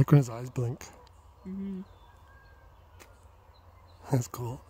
like when his eyes blink. Mm-hmm. That's cool.